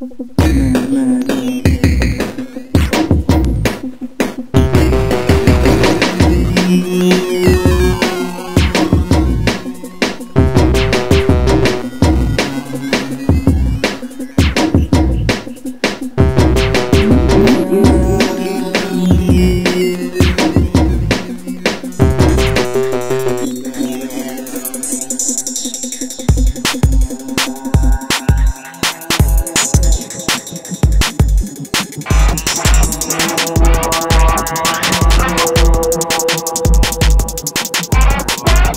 Mm, man, man.